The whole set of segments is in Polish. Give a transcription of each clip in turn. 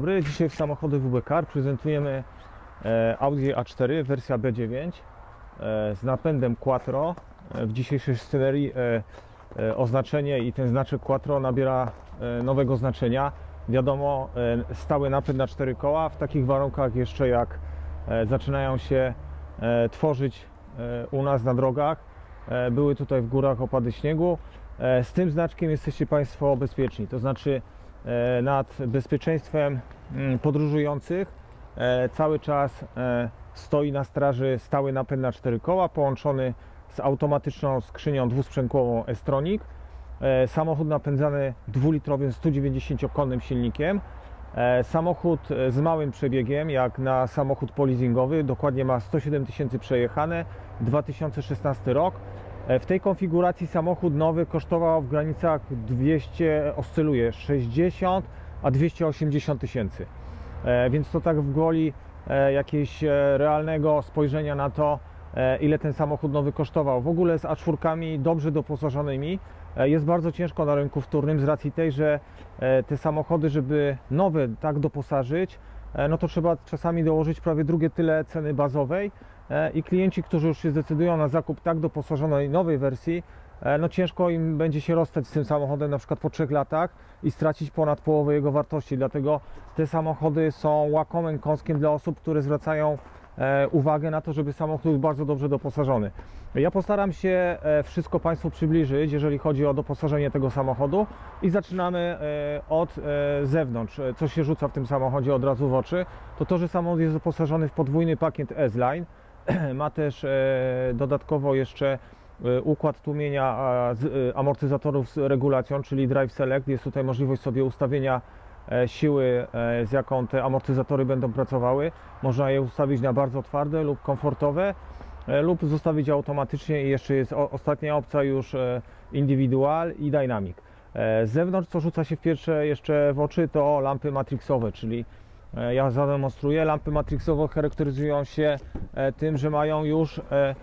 Dobry, dzisiaj w samochody WB Car prezentujemy e, Audi A4 wersja B9 e, z napędem Quattro. E, w dzisiejszej scenerii oznaczenie i ten znaczek Quattro nabiera nowego znaczenia. Wiadomo, stały napęd na cztery koła w takich warunkach jeszcze jak zaczynają się tworzyć u nas na drogach. Były tutaj w górach opady śniegu. Z tym znaczkiem jesteście Państwo bezpieczni, to znaczy nad bezpieczeństwem mm, podróżujących e, cały czas e, stoi na straży stały napęd na cztery koła połączony z automatyczną skrzynią dwusprzęgłową Estronic. E, Samochód napędzany dwulitrowym 190-konnym silnikiem. E, Samochód e, z małym przebiegiem, jak na samochód polizingowy, dokładnie ma 107 tysięcy przejechane, 2016 rok. E, W tej konfiguracji samochód nowy kosztował w granicach 200, oscyluje 60 a 280 tysięcy. E, Więc to tak w gwoli e, jakiegoś realnego spojrzenia na to, ile ten samochód nowy kosztował. W ogóle z A4 dobrze doposażonymi jest bardzo ciężko na rynku wtórnym z racji tej, że te samochody, żeby nowe tak doposażyć, no to trzeba czasami dołożyć prawie drugie tyle ceny bazowej i klienci, którzy już się zdecydują na zakup tak doposażonej nowej wersji, e, no ciężko im będzie się rozstać z tym samochodem na przykład po trzech latach i stracić ponad połowę jego wartości. Dlatego te samochody są łakomym kąskiem dla osób, które zwracają e, uwagę na to, żeby samochód był bardzo dobrze doposażony. Ja postaram się e, wszystko Państwu przybliżyć, jeżeli chodzi o doposażenie tego samochodu i zaczynamy e, od e, zewnątrz. E, Co się rzuca w tym samochodzie od razu w oczy, to to, że samochód jest doposażony w podwójny pakiet S-Line. Ma też e, dodatkowo jeszcze e, układ tłumienia z, e, amortyzatorów z regulacją, czyli Drive Select. Jest tutaj możliwość sobie ustawienia siły, z jaką te amortyzatory będą pracowały. Można je ustawić na bardzo twarde lub komfortowe lub zostawić automatycznie i jeszcze jest ostatnia opcja już Individual i Dynamic. Z zewnątrz, co rzuca się w pierwsze jeszcze w oczy, to lampy matrixowe, czyli ja zademonstruję. Lampy matrixowe charakteryzują się e, tym, że mają już e,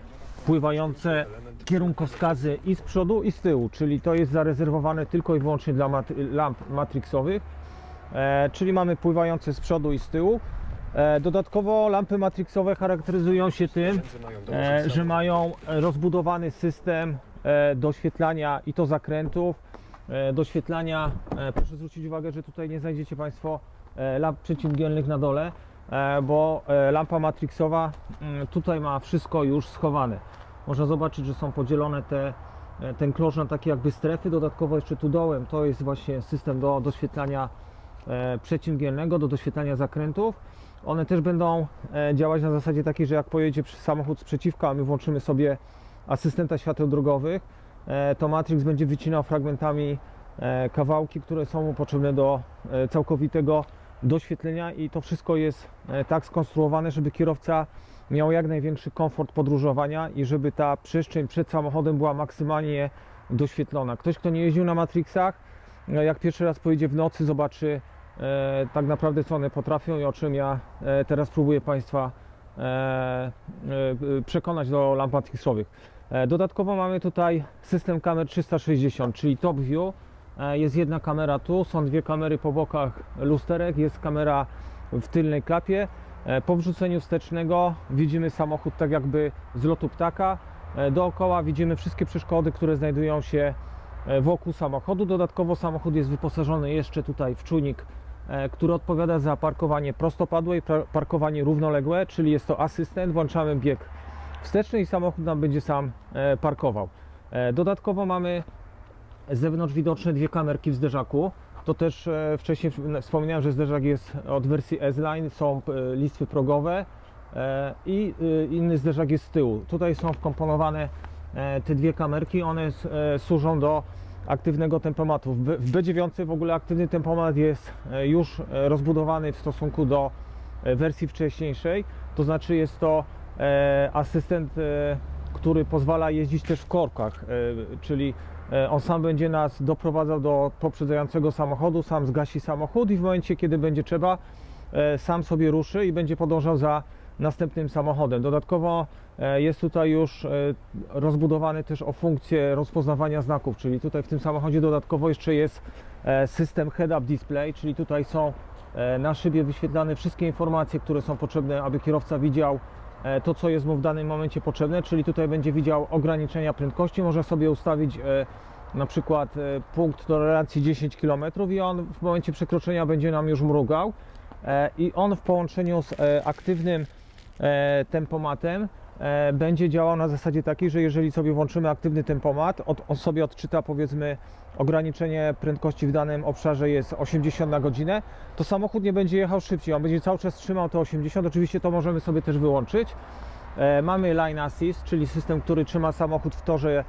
pływające kierunkowskazy i z przodu i z tyłu, czyli to jest zarezerwowane tylko i wyłącznie dla mat lamp matrixowych, e, czyli mamy pływające z przodu i z tyłu. E, dodatkowo lampy matrixowe charakteryzują się tym, e, że mają rozbudowany system e, doświetlania i to zakrętów, e, doświetlania, e, proszę zwrócić uwagę, że tutaj nie znajdziecie Państwo e, lamp przeciwmgielnych na dole, e, bo e, lampa matrixowa mm, tutaj ma wszystko już schowane. Można zobaczyć, że są podzielone te, e, ten klosz na takie jakby strefy, dodatkowo jeszcze tu dołem to jest właśnie system do doświetlania e, przeciwmgielnego, do doświetlania zakrętów. One też będą e, działać na zasadzie takiej, że jak pojedzie samochód z a my włączymy sobie asystenta świateł drogowych, e, to Matrix będzie wycinał fragmentami e, kawałki, które są mu potrzebne do e, całkowitego doświetlenia i to wszystko jest e, tak skonstruowane, żeby kierowca miał jak największy komfort podróżowania i żeby ta przestrzeń przed samochodem była maksymalnie doświetlona. Ktoś, kto nie jeździł na Matrixach, e, jak pierwszy raz pojedzie w nocy, zobaczy e, tak naprawdę co one potrafią i o czym ja e, teraz próbuję Państwa e, e, przekonać do lamp matrixowych. E, Dodatkowo mamy tutaj system kamer 360, czyli top view. E, Jest jedna kamera tu, są dwie kamery po bokach lusterek, jest kamera w tylnej klapie. E, Po wrzuceniu wstecznego widzimy samochód tak jakby z lotu ptaka. Dookoła widzimy wszystkie przeszkody, które znajdują się wokół samochodu. Dodatkowo samochód jest wyposażony jeszcze tutaj w czujnik, który odpowiada za parkowanie prostopadłe i parkowanie równoległe, czyli jest to asystent. Włączamy bieg wsteczny i samochód nam będzie sam e, parkował. E, Dodatkowo mamy z zewnątrz widoczne dwie kamerki w zderzaku. To też e, wcześniej wspomniałem, że zderzak jest od wersji S-Line, są listwy progowe i inny zderzak jest z tyłu. Tutaj są wkomponowane te dwie kamerki, one służą do aktywnego tempomatu. W B- w B9 w ogóle aktywny tempomat jest już rozbudowany w stosunku do wersji wcześniejszej, to znaczy jest to asystent, e, który pozwala jeździć też w korkach, e, czyli e, on sam będzie nas doprowadzał do poprzedzającego samochodu, sam zgasi samochód i w momencie, kiedy będzie trzeba, e, sam sobie ruszy i będzie podążał za następnym samochodem. Dodatkowo e, jest tutaj już e, rozbudowany też o funkcję rozpoznawania znaków, czyli tutaj w tym samochodzie dodatkowo jeszcze jest e, system head-up display, czyli tutaj są e, na szybie wyświetlane wszystkie informacje, które są potrzebne, aby kierowca widział e, to, co jest mu w danym momencie potrzebne, czyli tutaj będzie widział ograniczenia prędkości, może sobie ustawić e, na przykład e, punkt tolerancji 10 km i on w momencie przekroczenia będzie nam już mrugał e, i on w połączeniu z e, aktywnym e, tempomatem e, będzie działał na zasadzie takiej, że jeżeli sobie włączymy aktywny tempomat, on sobie odczyta powiedzmy ograniczenie prędkości w danym obszarze jest 80 na godzinę, to samochód nie będzie jechał szybciej, on będzie cały czas trzymał te 80, oczywiście to możemy sobie też wyłączyć. E, Mamy Line Assist, czyli system, który trzyma samochód w torze,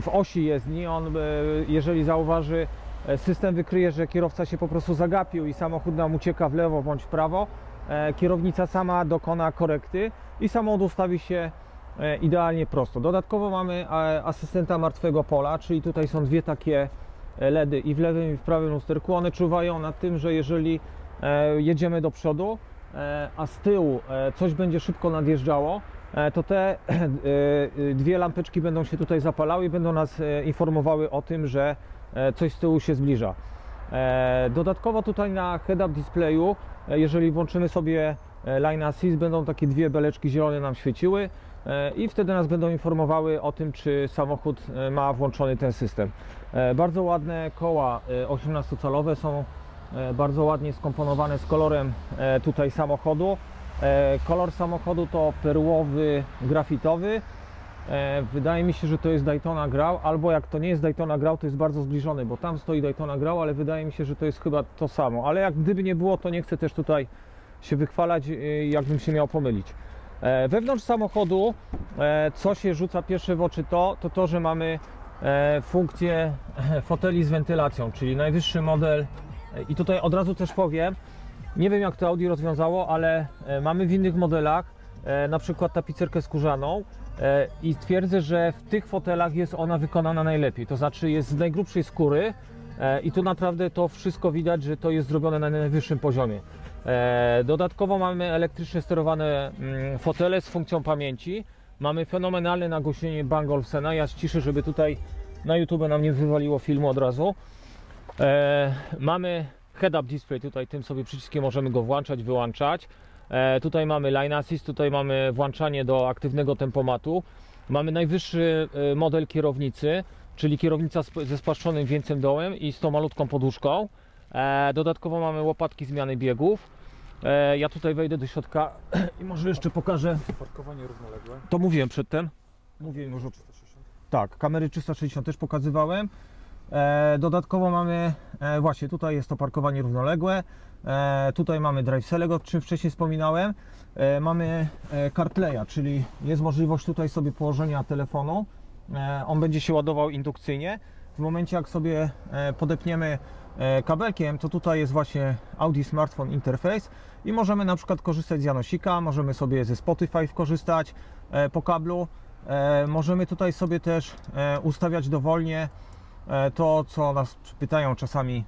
w osi jezdni. On, e, jeżeli zauważy, e, system wykryje, że kierowca się po prostu zagapił i samochód nam ucieka w lewo bądź w prawo, e, kierownica sama dokona korekty i samochód ustawi się e, idealnie prosto. Dodatkowo mamy e, asystenta martwego pola, czyli tutaj są dwie takie e, LEDy i w lewym i w prawym lusterku. One czuwają nad tym, że jeżeli e, jedziemy do przodu, e, a z tyłu e, coś będzie szybko nadjeżdżało, e, to te e, e, dwie lampeczki będą się tutaj zapalały i będą nas e, informowały o tym, że e, coś z tyłu się zbliża. E, Dodatkowo tutaj na head-up displayu, e, jeżeli włączymy sobie e, Line Assist, będą takie dwie beleczki zielone nam świeciły e, i wtedy nas będą informowały o tym, czy samochód e, ma włączony ten system. E, Bardzo ładne koła e, 18-calowe są e, bardzo ładnie skomponowane z kolorem e, tutaj samochodu. E, Kolor samochodu to perłowy, grafitowy. E, Wydaje mi się, że to jest Daytona Grau, albo jak to nie jest Daytona Grau, to jest bardzo zbliżony, bo tam stoi Daytona Grau, ale wydaje mi się, że to jest chyba to samo. Ale jak gdyby nie było, to nie chcę też tutaj się wychwalać, e, jakbym się miał pomylić. E, Wewnątrz samochodu, co się rzuca pierwsze w oczy, to to, to że mamy funkcję foteli z wentylacją, czyli najwyższy model. I tutaj od razu też powiem, nie wiem jak to Audi rozwiązało, ale mamy w innych modelach na przykład tapicerkę skórzaną i twierdzę, że w tych fotelach jest ona wykonana najlepiej. To znaczy jest z najgrubszej skóry e, i tu naprawdę to wszystko widać, że to jest zrobione na najwyższym poziomie. E, Dodatkowo mamy elektrycznie sterowane mm, fotele z funkcją pamięci. Mamy fenomenalne nagłośnienie Bang Olufsena. Ja ściszę, żeby tutaj na YouTube nam nie wywaliło filmu od razu. E, mamy head-up display, tutaj tym sobie przyciskiem możemy go włączać, wyłączać. E, tutaj mamy line assist, tutaj mamy włączanie do aktywnego tempomatu. Mamy najwyższy e, model kierownicy, czyli kierownica ze spłaszczonym wieńcem dołem i z tą malutką poduszką. E, dodatkowo mamy łopatki zmiany biegów. Ja tutaj wejdę do środka i może jeszcze pokażę. Parkowanie równoległe. To mówiłem przedtem. Mówiłem już o 360. tak, kamery 360 też pokazywałem. Dodatkowo mamy, właśnie tutaj jest to parkowanie równoległe. E, tutaj mamy Drive Select, o czym wcześniej wspominałem. E, mamy e, CarPlaya, czyli jest możliwość tutaj sobie położenia telefonu. On będzie się ładował indukcyjnie. W momencie jak sobie podepniemy kabelkiem, to tutaj jest właśnie Audi Smartphone Interface i możemy na przykład korzystać z Janosika, możemy sobie ze Spotify korzystać po kablu. Możemy tutaj sobie też ustawiać dowolnie to, co nas pytają czasami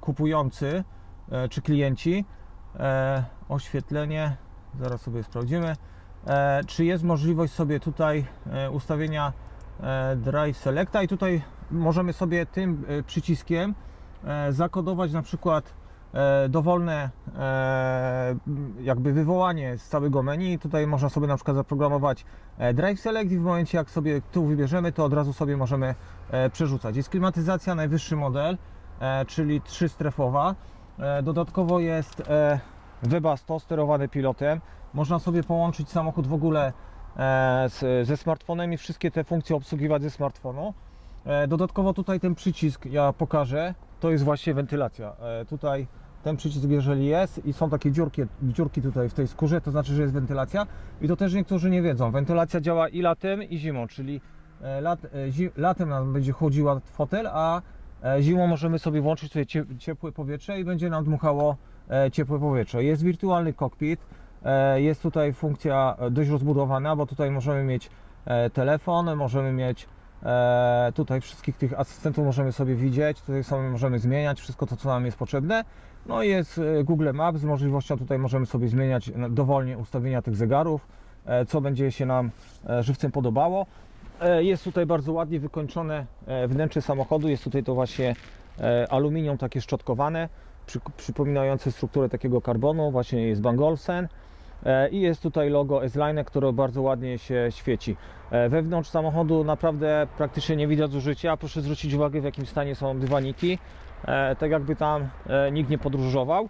kupujący e, czy klienci. E, Oświetlenie, zaraz sobie sprawdzimy. E, Czy jest możliwość sobie tutaj e, ustawienia e, Drive Selecta i tutaj możemy sobie tym e, przyciskiem e, zakodować na przykład e, dowolne e, jakby wywołanie z całego menu. Tutaj można sobie na przykład zaprogramować e, Drive Select i w momencie jak sobie tu wybierzemy, to od razu sobie możemy e, przerzucać. Jest klimatyzacja najwyższy model, e, czyli trzystrefowa. E, Dodatkowo jest e, Webasto sterowany pilotem. Można sobie połączyć samochód w ogóle e, ze smartfonem i wszystkie te funkcje obsługiwać ze smartfonu. E, Dodatkowo tutaj ten przycisk ja pokażę, to jest właśnie wentylacja. E, Tutaj ten przycisk jeżeli jest i są takie dziurki, dziurki tutaj w tej skórze, to znaczy, że jest wentylacja i to też niektórzy nie wiedzą. Wentylacja działa i latem i zimą, czyli e, lat, e, latem nam będzie chłodziła fotel, a e, zimą możemy sobie włączyć ciepłe powietrze i będzie nam dmuchało e, ciepłe powietrze. Jest wirtualny kokpit, e, jest tutaj funkcja e, dość rozbudowana, bo tutaj możemy mieć e, telefon, możemy mieć e, tutaj wszystkich tych asystentów możemy sobie widzieć, tutaj sobie możemy zmieniać wszystko to, co nam jest potrzebne. No i jest e, Google Maps z możliwością tutaj możemy sobie zmieniać e, dowolnie ustawienia tych zegarów, e, co będzie się nam e, żywcem podobało. E, Jest tutaj bardzo ładnie wykończone e, wnętrze samochodu, jest tutaj to właśnie e, aluminium takie szczotkowane, przy, przypominające strukturę takiego karbonu, właśnie jest Bangolsen. I jest tutaj logo S-Line, które bardzo ładnie się świeci. Wewnątrz samochodu naprawdę praktycznie nie widać zużycia. Proszę zwrócić uwagę, w jakim stanie są dywaniki. Tak jakby tam nikt nie podróżował.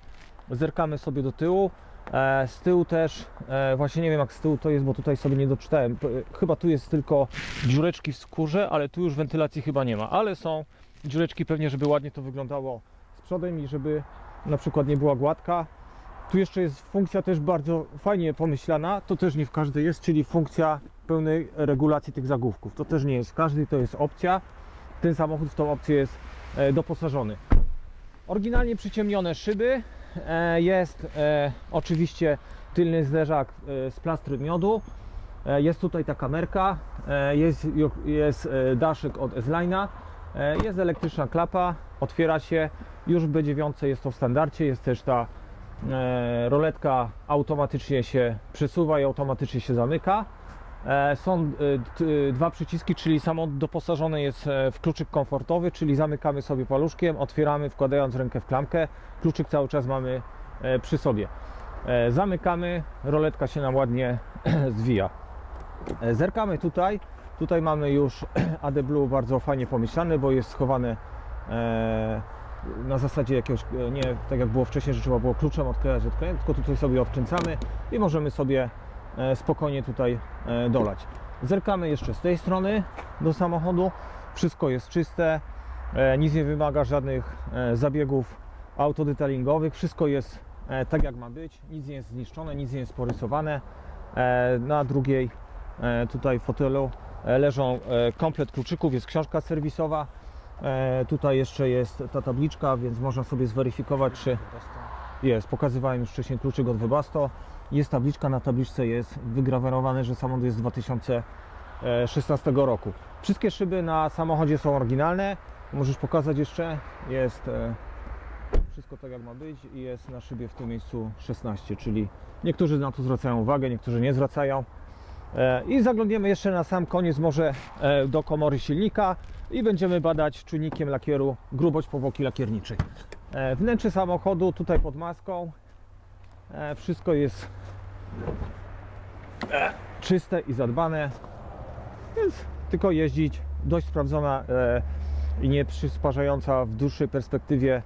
Zerkamy sobie do tyłu. E, Z tyłu też, e, właśnie nie wiem jak z tyłu to jest, bo tutaj sobie nie doczytałem. P- Chyba tu jest tylko dziureczki w skórze, ale tu już wentylacji chyba nie ma. Ale są dziureczki pewnie, żeby ładnie to wyglądało z przodem i żeby na przykład nie była gładka. Tu jeszcze jest funkcja też bardzo fajnie pomyślana, to też nie w każdej jest, czyli funkcja pełnej regulacji tych zagłówków. To też nie jest w każdej, to jest opcja. Ten samochód w tą opcję jest e, doposażony. Oryginalnie przyciemnione szyby. E, Jest e, oczywiście tylny zderzak e, z plastry miodu. Jest tutaj ta kamerka. Jest, jest daszyk od S-Line'a. Jest elektryczna klapa, otwiera się. Już w B9 jest to w standardzie. Jest też ta roletka automatycznie się przesuwa i automatycznie się zamyka. E, Są e, t- dwa przyciski, czyli samo doposażony jest e, w kluczyk komfortowy, czyli zamykamy sobie paluszkiem, otwieramy wkładając rękę w klamkę. Kluczyk cały czas mamy e, przy sobie. E, Zamykamy, roletka się nam ładnie zwija. E, Zerkamy tutaj. Tutaj mamy już AD Blue bardzo fajnie pomyślane, bo jest schowane e, na zasadzie jakiegoś, e, nie tak jak było wcześniej, że trzeba było kluczem odklejać, odklejać, tylko tutaj sobie odkręcamy i możemy sobie e, spokojnie tutaj e, dolać. Zerkamy jeszcze z tej strony do samochodu. Wszystko jest czyste, e, nic nie wymaga żadnych e, zabiegów autodetalingowych. Wszystko jest e, tak jak ma być, nic nie jest zniszczone, nic nie jest porysowane. E, Na drugiej e, tutaj fotelu e, leżą e, komplet kluczyków, jest książka serwisowa. E, Tutaj jeszcze jest ta tabliczka, więc można sobie zweryfikować, czy jest. Pokazywałem już wcześniej kluczyk od Webasto. Jest tabliczka, na tabliczce jest wygrawerowane, że samochód jest z 2016 roku. Wszystkie szyby na samochodzie są oryginalne. Możesz pokazać jeszcze. Jest e, wszystko tak jak ma być i jest na szybie w tym miejscu 16, czyli niektórzy na to zwracają uwagę, niektórzy nie zwracają. E, I zaglądniemy jeszcze na sam koniec może e, do komory silnika i będziemy badać czujnikiem lakieru grubość powłoki lakierniczej. E, Wnętrze samochodu tutaj pod maską. E, Wszystko jest e, czyste i zadbane, więc tylko jeździć. Dość sprawdzona i nie przysparzająca w dłuższej perspektywie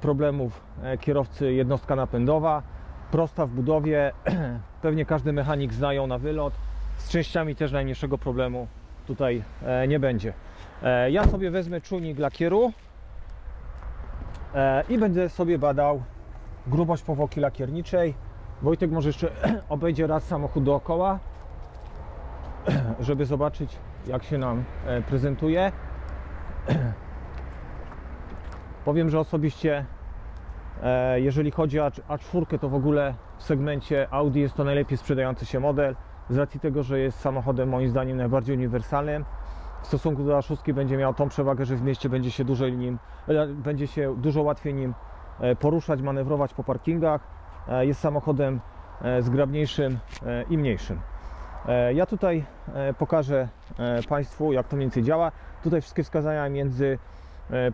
problemów kierowcy jednostka napędowa. Prosta w budowie, pewnie każdy mechanik zna ją na wylot. Z częściami też najmniejszego problemu tutaj nie będzie. Ja sobie wezmę czujnik lakieru i będę sobie badał grubość powłoki lakierniczej. Wojtek może jeszcze obejdzie raz samochód dookoła, żeby zobaczyć jak się nam e, prezentuje. Powiem, że osobiście e, jeżeli chodzi o A- A4, to w ogóle w segmencie Audi jest to najlepiej sprzedający się model z racji tego, że jest samochodem moim zdaniem najbardziej uniwersalnym. W stosunku do A6 będzie miał tą przewagę, że w mieście będzie się dużo nim, e, będzie się dużo łatwiej nim e, poruszać, manewrować po parkingach. E, Jest samochodem zgrabniejszym i mniejszym. Ja tutaj pokażę Państwu, jak to mniej więcej działa. Tutaj wszystkie wskazania między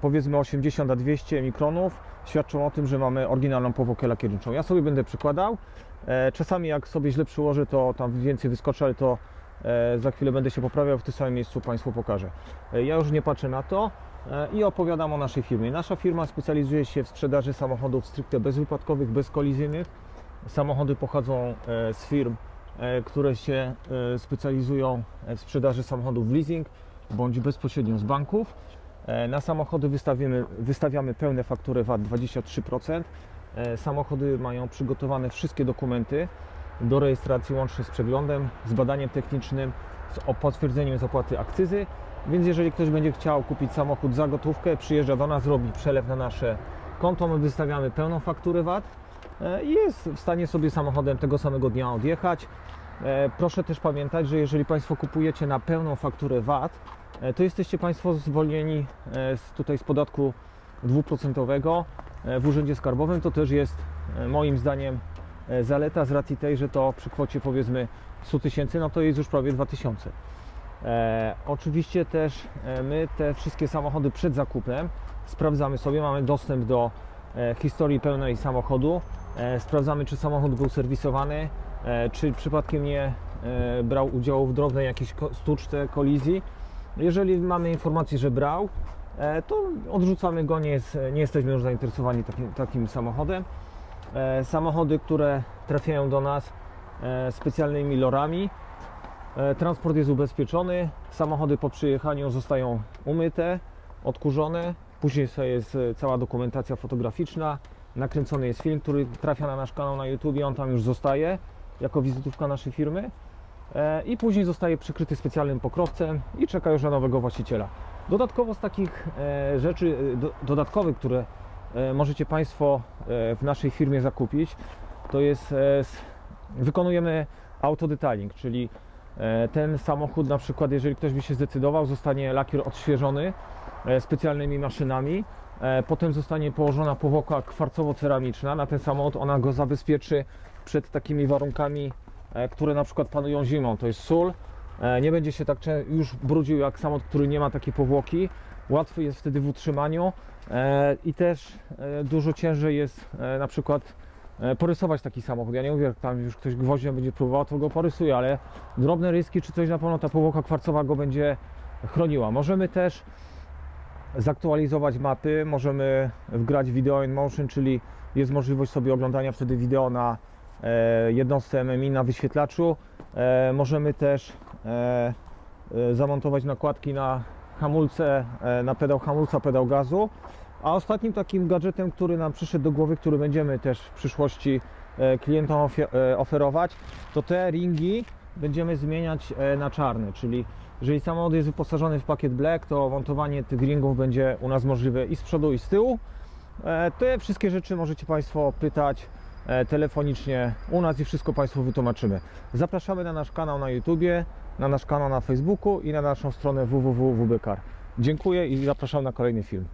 powiedzmy 80 a 200 mikronów świadczą o tym, że mamy oryginalną powłokę lakierniczą. Ja sobie będę przykładał. Czasami jak sobie źle przyłożę, to tam więcej wyskoczy, ale to za chwilę będę się poprawiał, w tym samym miejscu Państwu pokażę. E, Ja już nie patrzę na to e, i opowiadam o naszej firmie. Nasza firma specjalizuje się w sprzedaży samochodów stricte bezwypadkowych, bezkolizyjnych. Samochody pochodzą e, z firm, e, które się e, specjalizują w sprzedaży samochodów w leasing bądź bezpośrednio z banków. E, Na samochody wystawimy, wystawiamy pełne faktury VAT 23%. E, Samochody mają przygotowane wszystkie dokumenty do rejestracji łącznie z przeglądem, z badaniem technicznym, z potwierdzeniem zapłaty akcyzy. Więc jeżeli ktoś będzie chciał kupić samochód za gotówkę, przyjeżdża do nas, robi przelew na nasze konto, my wystawiamy pełną fakturę VAT e, i jest w stanie sobie samochodem tego samego dnia odjechać. E, Proszę też pamiętać, że jeżeli Państwo kupujecie na pełną fakturę VAT, e, to jesteście Państwo zwolnieni z, tutaj z podatku dwuprocentowego w Urzędzie Skarbowym. To też jest moim zdaniem zaleta z racji tej, że to przy kwocie powiedzmy 100 tysięcy, no to jest już prawie 2000. E, oczywiście też e, my te wszystkie samochody przed zakupem sprawdzamy sobie, mamy dostęp do e, historii pełnej samochodu, e, sprawdzamy czy samochód był serwisowany, e, czy przypadkiem nie e, brał udziału w drobnej jakiejś stłuczce, kolizji. Jeżeli mamy informację, że brał, e, to odrzucamy go, nie, jest, nie jesteśmy już zainteresowani takim, takim samochodem. E, Samochody, które trafiają do nas e, specjalnymi lorami, E, Transport jest ubezpieczony, samochody po przyjechaniu zostają umyte, odkurzone, później jest cała dokumentacja fotograficzna, nakręcony jest film, który trafia na nasz kanał na YouTube, on tam już zostaje jako wizytówka naszej firmy. I później zostaje przykryty specjalnym pokrowcem i czeka już na nowego właściciela. Dodatkowo z takich rzeczy do, dodatkowych, które możecie Państwo e, w naszej firmie zakupić, to jest e, wykonujemy autodetaling, czyli E, Ten samochód, na przykład, jeżeli ktoś by się zdecydował, zostanie lakier odświeżony e, specjalnymi maszynami. E, Potem zostanie położona powłoka kwarcowo-ceramiczna na ten samochód. Ona go zabezpieczy przed takimi warunkami, e, które na przykład panują zimą. To jest sól. E, Nie będzie się tak już brudził jak samochód, który nie ma takiej powłoki. Łatwy jest wtedy w utrzymaniu e, i też e, dużo ciężej jest na przykład porysować taki samochód. Ja nie mówię, jak tam już ktoś gwoździem będzie próbował, to go porysuje, ale drobne ryski czy coś na pewno ta powłoka kwarcowa go będzie chroniła. Możemy też zaktualizować mapy, możemy wgrać video in motion, czyli jest możliwość sobie oglądania wtedy wideo na jednostce MMI na wyświetlaczu. Możemy też zamontować nakładki na hamulce, e, na pedał hamulca, pedał gazu. A ostatnim takim gadżetem, który nam przyszedł do głowy, który będziemy też w przyszłości e, klientom e, oferować, to te ringi będziemy zmieniać e, na czarne, czyli jeżeli samochód jest wyposażony w pakiet black, to montowanie tych ringów będzie u nas możliwe i z przodu i z tyłu. E, Te wszystkie rzeczy możecie Państwo pytać e, telefonicznie u nas i wszystko Państwu wytłumaczymy. Zapraszamy na nasz kanał na YouTubie, na nasz kanał na Facebooku i na naszą stronę www.wbkar. Dziękuję i zapraszam na kolejny film.